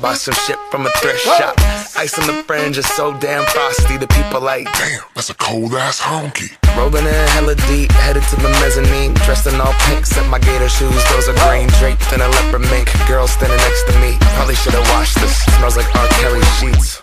just pumped. I bought some shit from a thrift shop. Ice on the fringe is so damn frosty. The people like, Damn, that's a cold ass honky. rolling in hella deep, headed to the mezzanine. Dressed in all pink, set my gator shoes. Those are green draped in a leopard mink. Girl standing next to me. Probably should've washed this. Smells like R. Kelly sheets.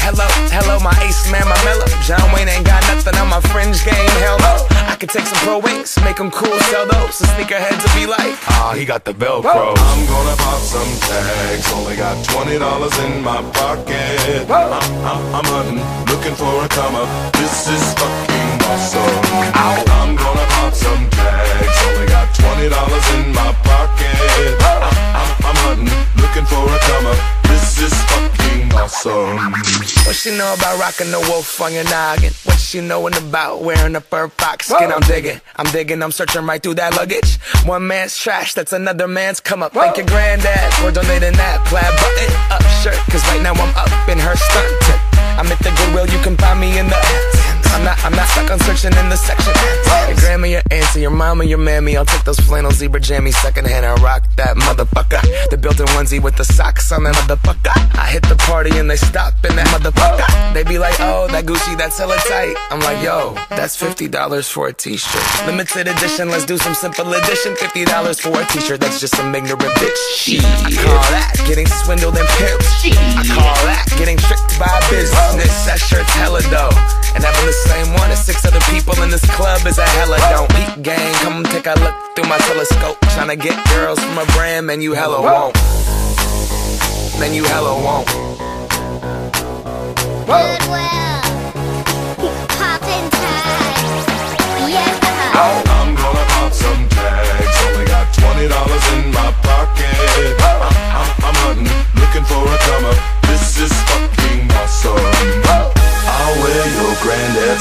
Hello, hello, my ace man, my mellow. John Wayne ain't got nothing on my fringe game. Hell no. I could take some pro wings, make them cool, sell those. So sneakerheads will be like, ah, he got the Velcro. I'm gonna pop some tags. Only got twenty dollars in my pocket. I'm, I'm, I'm hunting, looking for a come up. This is fucking awesome. I'm gonna pop some tags. Only got twenty dollars in my pocket. I'm, I'm, I'm hunting, looking for a come up. This is fucking awesome. What she know about rocking the wolf on your noggin? What she knowin' about wearing a fur fox skin? I'm digging, I'm digging, I'm searching right through that luggage. One man's trash, that's another man's come up. Thank your granddad for donating that plaid button up shirt. Cause right now I'm up in her stunting. I'm at the Goodwill, you can find me in the. I'm not, I'm not stuck on searching in the section. Your grandma, your auntie, your mama, your mammy. I'll take those flannel zebra jammies secondhand and rock that motherfucker. The built-in onesie with the socks on that motherfucker. I hit the party and they stop in that motherfucker. They be like, oh, that Gucci, that's hella tight. I'm like, yo, that's $50 for a t-shirt. Limited edition, let's do some simple edition. $50 for a t-shirt, that's just some ignorant bitch. Shit. I call that getting swindled and pimped. I call that getting tricked by business. That shirt's hella dope. And having the same one as six other people in this club is a hella don't. Peep gang, come take a look through my telescope. Tryna get girls from a brand, man, you hella won't. Man, you hella won't. Goodwill. Poppin' tags. Yeah. I'm gonna pop some tags. Only got twenty dollars in my pocket. I'm, I'm, I'm hunting, looking for a come up. This is fucking awesome.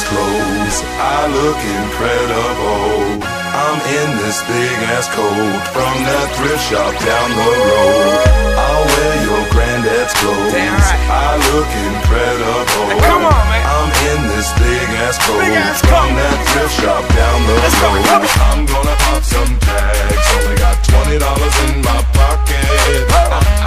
Clothes. I look incredible. I'm in this big ass coat from that thrift shop down the road. I'll wear your granddad's clothes. Damn right. I look incredible. Come on, man. I'm in this big ass coat Big ass from coat. that thrift shop down the Let's go, road. on. I'm gonna pop some tags. Only got twenty dollars in my pocket.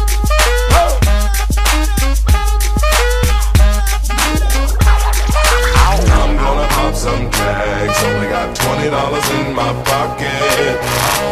pop some tags. Only got twenty dollars in my pocket.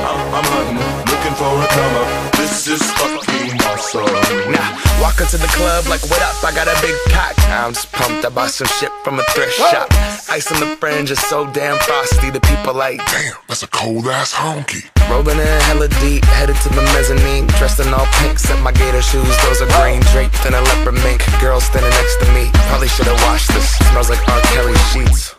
I'm, I'm hunting, looking for a come up. This is fucking awesome. Now, walk into the club like, what up? I got a big cock. I'm just pumped. I bought some shit from a thrift shop. Ice on the fringe is so damn frosty. The people like, Damn, that's a cold ass honky. rolling in hella deep, headed to the mezzanine. Dressed in all pink, set my gator shoes. Those are green draped in a leopard mink. Girl standing next to me. Probably should've washed this. Smells like R. Kelly sheets.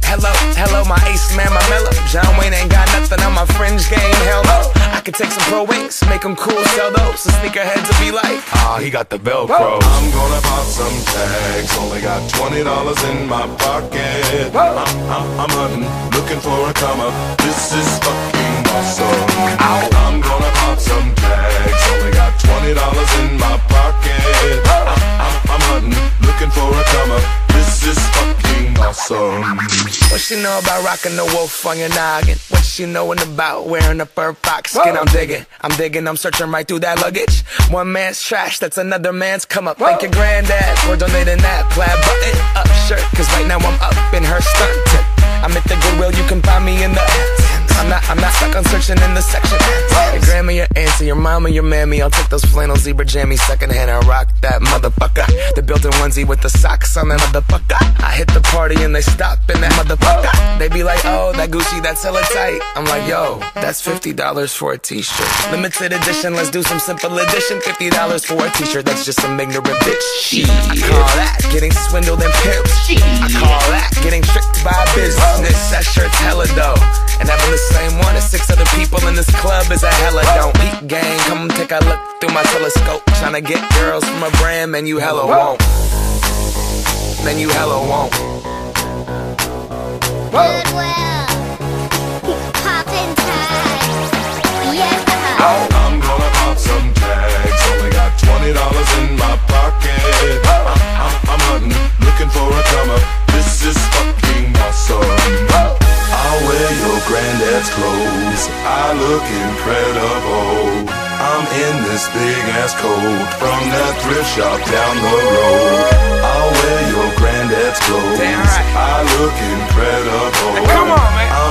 Hello, hello, my ace man, my mellow. John Wayne ain't got nothing on my fringe game, hell no. I could take some pro wings, make them cool, sell those. So sneakerheads will be like, ah, he got the Velcro. I'm gonna pop some tags. Only got twenty dollars in my pocket. I'm, I'm, I'm hunting, looking for a come up. This is fucking awesome. I'm gonna pop some know about rocking the wolf on your noggin? What she knowin' about wearing a fur fox skin? I'm digging, I'm digging, I'm searching right through that luggage. One man's trash, that's another man's come up. Thank your granddad for donating that plaid button up shirt. Cause right now I'm up in her skirt. I'm at the Goodwill, you can find me in the. I'm not, I'm not stuck on searching in the section. Your grandma, your auntie, your mama, your mammy. I'll take those flannel zebra jammies secondhand and rock that motherfucker. The built-in onesie with the socks on that motherfucker. I hit the party and they stop in that motherfucker. They be like, oh, that Gucci, that's hella tight. I'm like, yo, that's $50 for a t-shirt. Limited edition, let's do some simple edition. $50 for a t-shirt, that's just some ignorant bitch. Shit. I call that getting swindled and pimped. I call that getting tricked by business. That shirt's hella dope. And having the same one as six other people in this club is a hella don't. Peep gang, come take a look through my telescope. Tryna get girls from a brand, man, you hella won't. Man, you hella won't. Goodwill. Poppin' tags. Yes, uh-huh. oh, I'm gonna ass from that thrift shop down the road. I'll wear your granddad's clothes. Right. I look incredible. Come on, man. I'm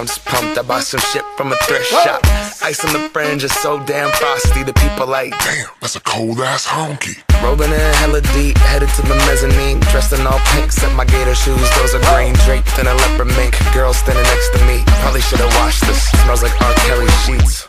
I'm just pumped. I bought some shit from a thrift shop. Ice on the fringe is so damn frosty. The people like, Damn, that's a cold ass honky. rolling in hella deep, headed to the mezzanine. Dressed in all pink, set my gator shoes. Those are green draped in a leopard mink. Girl standing next to me. Probably should have washed this. Smells like R. Kelly sheets.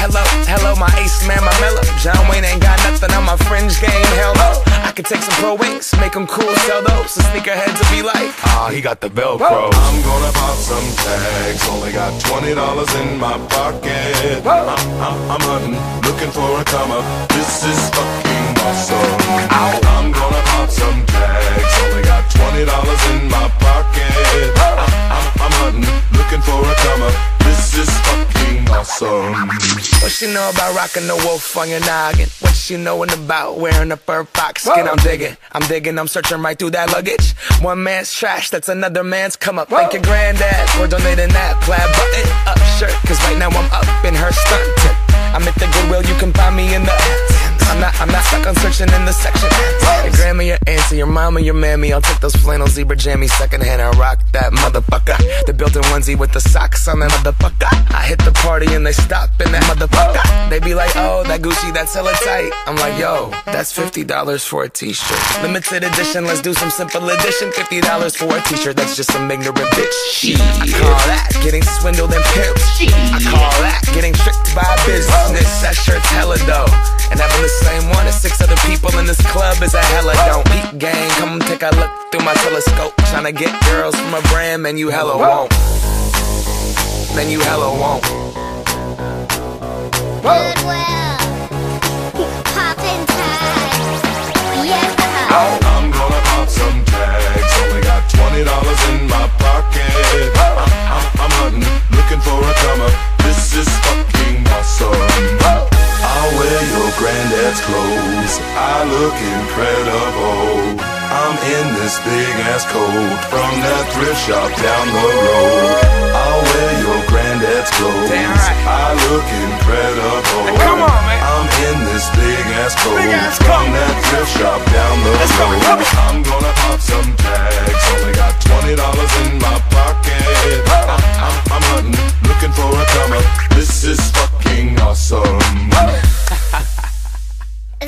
Hello, hello, my ace man, my mellow. John Wayne ain't got nothing on my fringe game, hell no. I could take some pro wings, make them cool, sell those. So sneakerheads will be like, ah, he got the Velcro. I'm gonna pop some tags. Only got twenty dollars in my pocket. I'm, I'm, I'm hunting, looking for a come up. This is fucking awesome. I'm gonna pop some tags. Only got twenty dollars in my pocket. Looking for a come up. This is fucking awesome. What she know know about rocking the wolf on your noggin? What you knowin' about wearing a fur fox skin? I'm digging, I'm digging, I'm searching right through that luggage. One man's trash, that's another man's come up. Thank your granddad for donating that plaid button up shirt. Cause right now I'm up in her stunting. I'm at the Goodwill, you can find me in the. I'm not, I'm not stuck on searching in the section. Your grandma, your auntie, your mama, your mammy. I'll take those flannel zebra jammies secondhand and rock that motherfucker. The built-in onesie with the socks on that motherfucker. I hit the party and they stop in that motherfucker. They be like, oh, that Gucci, that's hella tight. I'm like, yo, that's $50 for a t-shirt. Limited edition, let's do some simple edition. $50 for a t-shirt, that's just some ignorant bitch. I call that getting swindled and pimped. I call that getting tricked by business. That shirt's hella dope. And having same one as six other people in this club is a hella don't. Peak gang, come take a look through my telescope. Tryna get girls from a brand, man, you hella won't. Man, you hella won't. Goodwill. Poppin' tags. Yes, I'm gonna pop some tags. Only got twenty dollars in my pocket. I'm, I'm, I'm hunting, looking for a comer. Your granddad's clothes. I look incredible. I'm in this big ass coat from that thrift shop down the road. I'll wear your granddad's clothes. Right. I look incredible. come on, man. I'm in this big ass coat Big ass from coat. that thrift shop down the Let's go, road. come on. I'm gonna pop some tags. Only got twenty dollars in my pocket. I'm, I'm, I'm hunting, looking for a comer. This is fucking awesome.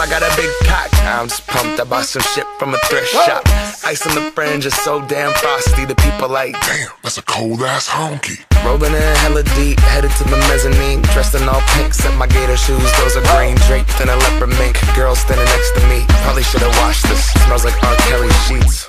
I got a big cock. I'm just pumped. I bought some shit from a thrift shop. Ice on the fringe is so damn frosty. The people like, Damn, that's a cold ass honky. rolling in hella deep, headed to the mezzanine. Dressed in all pink, set my gator shoes. Those are green draped in a leopard mink. Girl standing next to me. Probably should have washed this. Smells like R. Kelly sheets.